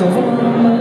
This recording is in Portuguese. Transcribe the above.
Então vamos.